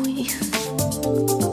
无异